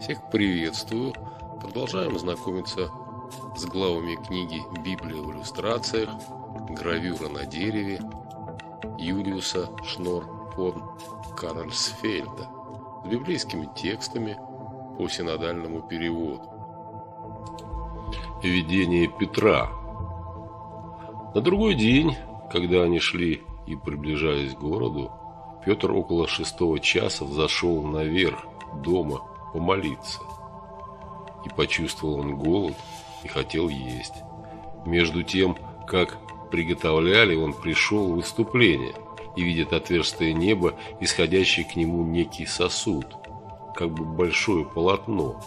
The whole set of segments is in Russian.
Всех приветствую. Продолжаем знакомиться с главами книги «Библия в иллюстрациях», гравюра на дереве Юлиуса Шнор фон Каральсфельда с библейскими текстами по синодальному переводу. Видение Петра На другой день, когда они шли и приближались к городу, Петр около шестого часа взошел наверх дома помолиться. И почувствовал он голод и хотел есть. Между тем, как приготовляли, он пришел в выступление и видит отверстие неба, исходящий к нему некий сосуд, как бы большое полотно,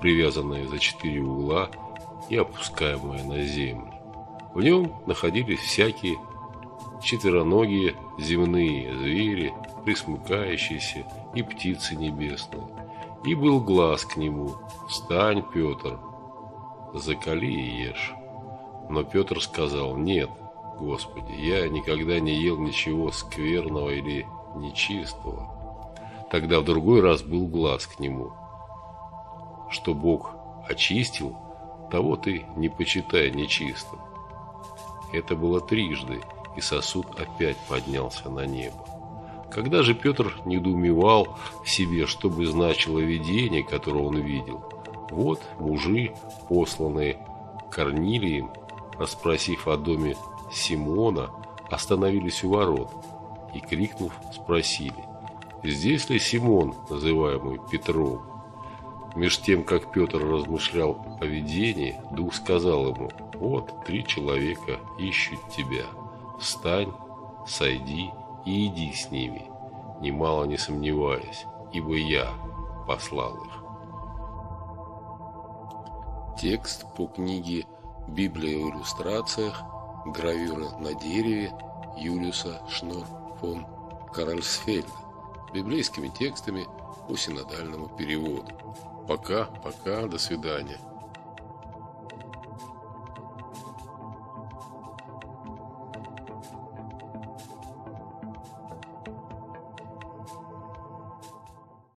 привязанное за четыре угла и опускаемое на землю. В нем находились всякие четвероногие земные звери, присмыкающиеся и птицы небесные. И был глаз к нему «Встань, Петр, закали и ешь». Но Петр сказал «Нет, Господи, я никогда не ел ничего скверного или нечистого». Тогда в другой раз был глаз к нему «Что Бог очистил, того ты не почитай нечистым». Это было трижды, и сосуд опять поднялся на небо. Когда же Петр недоумевал в себе, что бы значило видение, которое он видел, вот мужи, посланные Корнилием, расспросив о доме Симона, остановились у ворот и, крикнув, спросили, здесь ли Симон, называемый Петром? Меж тем, как Петр размышлял о видении, Дух сказал ему, вот три человека ищут тебя, встань, сойди и иди с ними, немало не сомневаясь, ибо я послал их. Текст по книге «Библия в иллюстрациях. Гравюра на дереве» Юлиуса Шнор фон Каральсфельда библейскими текстами по синодальному переводу. Пока, пока, до свидания.